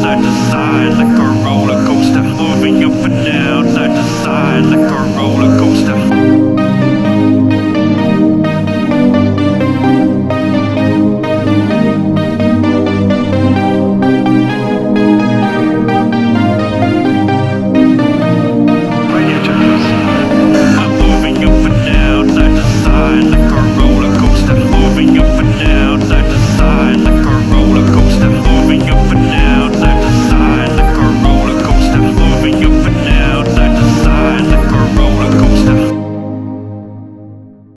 side to side like a